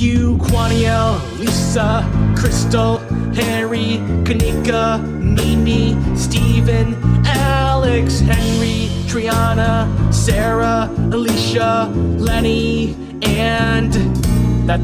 You, Quaniel, Lisa, Crystal, Harry, Kanika, Mimi, Steven, Alex, Henry, Triana, Sarah, Alicia, Lenny, and that